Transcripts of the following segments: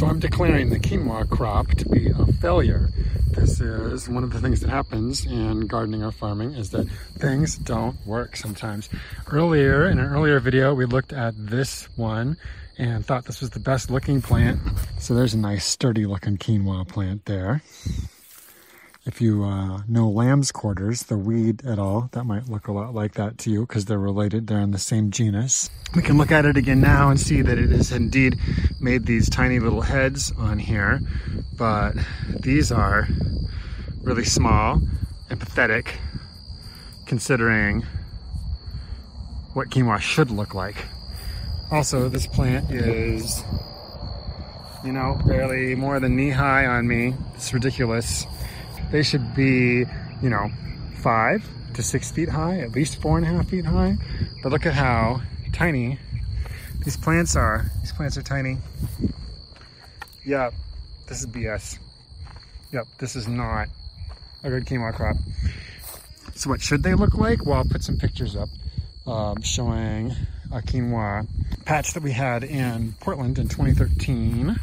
declaring the quinoa crop to be a failure. This is one of the things that happens in gardening or farming is that things don't work sometimes. Earlier, in an earlier video, we looked at this one and thought this was the best looking plant. So there's a nice sturdy looking quinoa plant there. If you uh, know lamb's quarters, the weed at all, that might look a lot like that to you because they're related. They're in the same genus. We can look at it again now and see that it has indeed made these tiny little heads on here, but these are really small and pathetic considering what quinoa should look like. Also, this plant is, you know, barely more than knee high on me. It's ridiculous. They should be, you know, five to six feet high, at least four and a half feet high. But look at how tiny these plants are. These plants are tiny. Yep, this is BS. Yep, this is not a good quinoa crop. So what should they look like? Well, I'll put some pictures up um, showing a quinoa patch that we had in Portland in 2013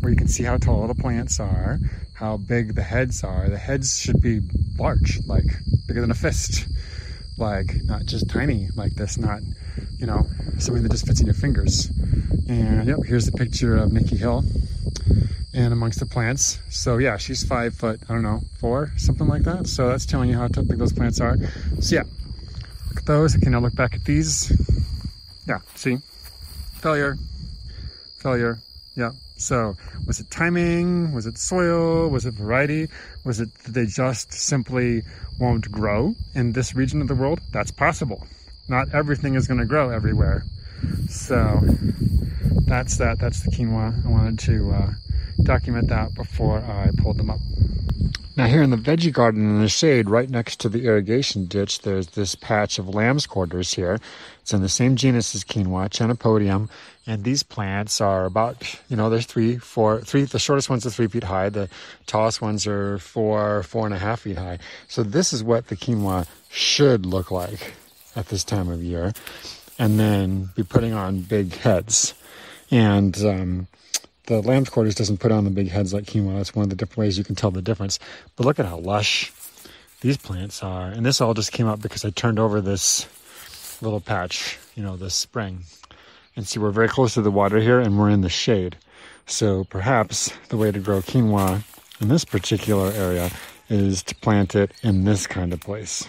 where you can see how tall the plants are, how big the heads are. The heads should be large, like bigger than a fist, like not just tiny like this, not, you know, something that just fits in your fingers. And yep, here's a picture of Nikki Hill and amongst the plants. So yeah, she's five foot, I don't know, four, something like that. So that's telling you how big those plants are. So yeah, look at those. I can now look back at these. Yeah, see, failure, failure, yeah. So was it timing? Was it soil? Was it variety? Was it that they just simply won't grow in this region of the world? That's possible. Not everything is going to grow everywhere. So that's that. That's the quinoa. I wanted to uh, document that before I pulled them up. Now here in the veggie garden in the shade right next to the irrigation ditch, there's this patch of lamb's quarters here. It's in the same genus as quinoa, Chenopodium, and these plants are about, you know, they're three, four, three, the shortest ones are three feet high, the tallest ones are four, four and a half feet high. So this is what the quinoa should look like at this time of year. And then be putting on big heads. And um, the lamb's quarters doesn't put on the big heads like quinoa. That's one of the different ways you can tell the difference. But look at how lush these plants are. And this all just came up because I turned over this little patch, you know, this spring. And see, we're very close to the water here and we're in the shade. So perhaps the way to grow quinoa in this particular area is to plant it in this kind of place.